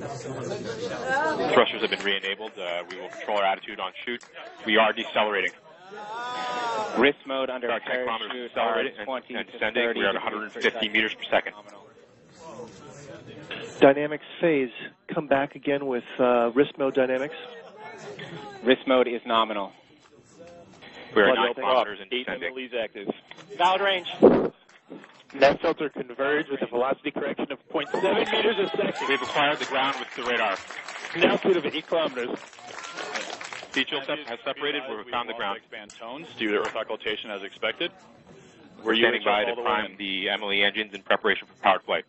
Thrusters have been re-enabled. Uh, we will control our attitude on chute. We are decelerating. Wrist mode under our 10 kilometers parachute, decelerated uh, and, 20 and descending. We are at degrees per 150 second. meters per second. Dynamics phase. Come back again with uh, wrist mode dynamics. Wrist mode is nominal. We are Blood 9 open. kilometers and descending. millie's active. Valid range. Net filter converge with a velocity correction of 0.7 meters a second. We've acquired the ground with the radar. An altitude of 8 kilometers. Heat shield sep- has separated. We've found the ground. expand tones due to earth occultation as expected. We're Standing by to prime the MLE engines in preparation for powered flight.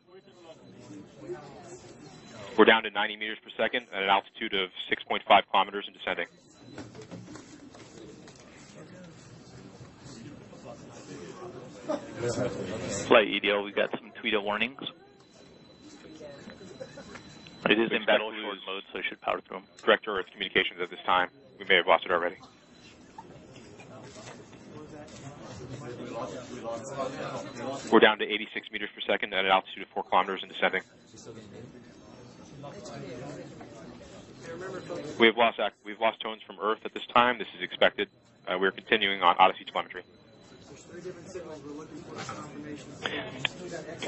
We're down to 90 meters per second at an altitude of 6.5 kilometers and descending. Flight EDL, we've got some Tweedo warnings. It is in battle short mode, so I should power through them. Direct Earth communications at this time. We may have lost it already. We're down to 86 meters per second at an altitude of 4 kilometers and descending. We have lost we've lost tones from Earth at this time. This is expected. Uh, we're continuing on Odyssey telemetry.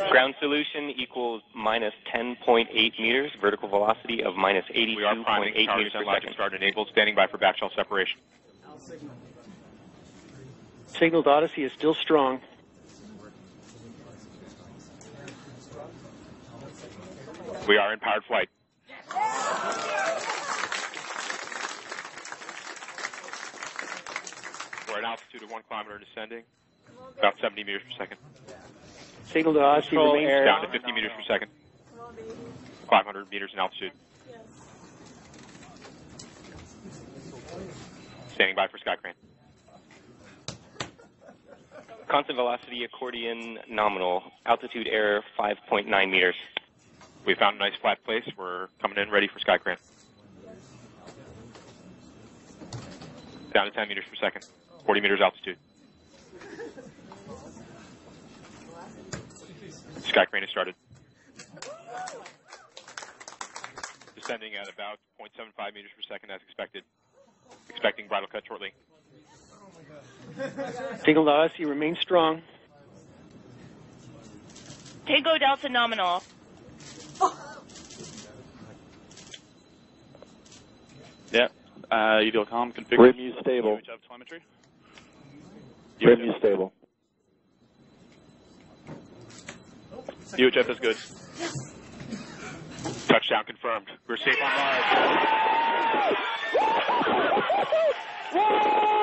Ground solution equals minus 10.8 meters, vertical velocity of minus We are priming 82.8 power meters per second. start enabled, standing by for backshell separation. Signal to Odyssey is still strong. We are in powered flight. We're at altitude of one kilometer descending, about 70 meters per second. Signal to Odyssey Control remains air. Down to 50 meters per second. 500 meters in altitude. Standing by for sky crane. Constant velocity accordion nominal. Altitude error 5.9 meters. We found a nice flat place. We're coming in ready for sky crane. Down to 10 meters per second. 40 meters altitude. Sky crane has started. Descending at about 0.75 meters per second as expected. Expecting bridle cut shortly. Signal to Odyssey remains strong. Tango Delta nominal. Yeah. Uh, EDL com configured. RIMU stable. UHF telemetry. RIMU stable. UHF is good. Touchdown confirmed. We're safe on Mars.